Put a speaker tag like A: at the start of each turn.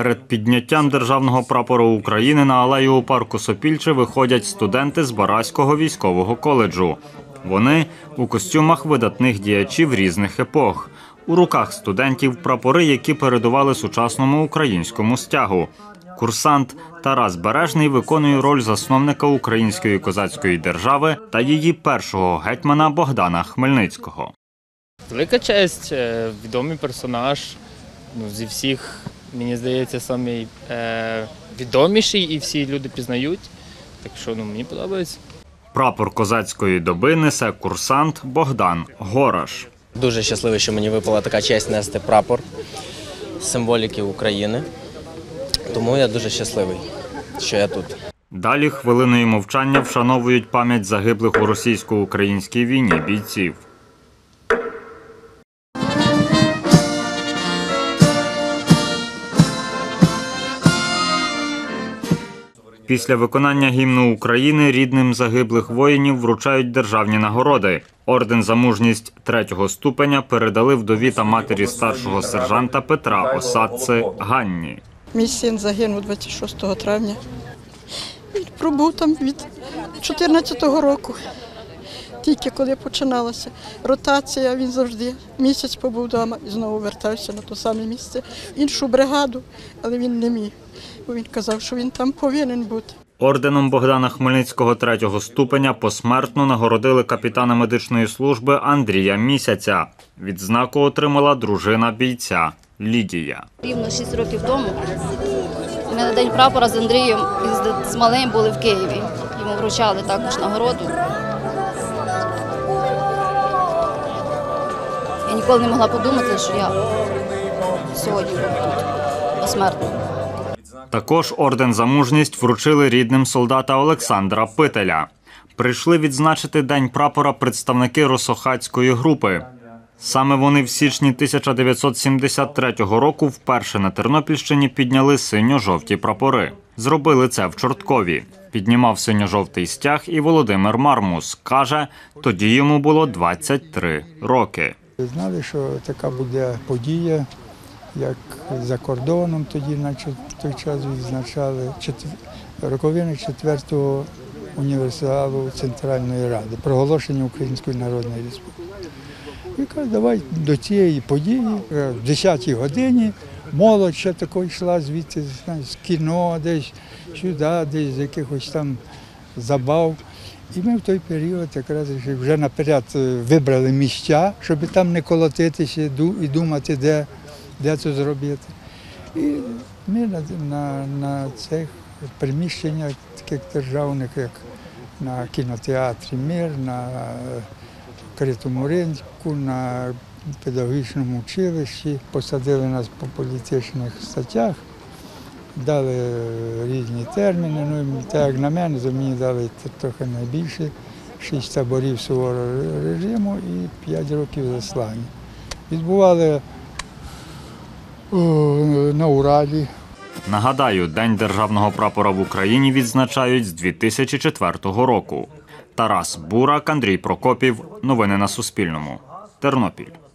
A: Перед підняттям державного прапору України на алею у парку Сопільче виходять студенти з Бараського військового коледжу. Вони у костюмах видатних діячів різних епох. У руках студентів прапори, які передували сучасному українському стягу. Курсант Тарас Бережний виконує роль засновника української козацької держави та її першого гетьмана Богдана Хмельницького.
B: Велика честь, е, відомий персонаж. Ну, зі всіх, мені здається, самий е, відоміший і всі люди пізнають. Так що ну, мені подобається.
A: Прапор козацької доби несе курсант Богдан Гораш.
C: Дуже щасливий, що мені випала така честь нести прапор символіки України. Тому я дуже щасливий, що я тут.
A: Далі хвилиною мовчання вшановують пам'ять загиблих у російсько-українській війні бійців. Після виконання гімну України рідним загиблих воїнів вручають державні нагороди. Орден за мужність третього ступеня передали вдові та матері старшого сержанта Петра Осадце Ганні.
D: Мій син загинув 26 травня. Він пробув там від 14-го року. Тільки коли починалася ротація, він завжди місяць побув вдома і знову вертався на те саме місце, іншу бригаду, але він не міг. Бо він казав, що він там повинен бути.
A: Орденом Богдана Хмельницького третього ступеня посмертно нагородили капітана медичної служби Андрія Місяця. Відзнаку отримала дружина бійця Лідія.
E: Рівно 6 років тому ми на день прапора з Андрієм і з- з малим були в Києві. Йому вручали також нагороду. Я ніколи не могла подумати, що я сьогодні буду тут посмертно.
A: Також орден за мужність вручили рідним солдата Олександра Пителя. Прийшли відзначити День прапора представники Росохацької групи. Саме вони в січні 1973 року вперше на Тернопільщині підняли синьо-жовті прапори. Зробили це в Чорткові. Піднімав синьо-жовтий стяг і Володимир Мармус. Каже, тоді йому було 23 роки.
F: Знали, що така буде подія, як за кордоном тоді, наче той час відзначали роковини четвертого універсалу Центральної Ради, проголошення Української Народної Республіки. І каже, давай до цієї події, е, в 10-й годині, молодь ще тако йшла звідти, знаєш, з кіно, десь сюди, десь з якихось там забав. І ми в той період якраз вже наперед е, вибрали місця, щоб там не колотитися і думати, де, де це зробити. І ми на, на, на цих приміщеннях, таких державних, як на кінотеатрі Мир, на Критому ринку, на педагогічному училищі, посадили нас по політичних статтях, дали різні терміни. Ну, так як на мене, то мені дали трохи найбільше. Шість таборів суворого режиму і п'ять років заслання. Відбували на Уралі.
A: Нагадаю, День державного прапора в Україні відзначають з 2004 року. Тарас Бурак, Андрій Прокопів. Новини на Суспільному. Тернопіль.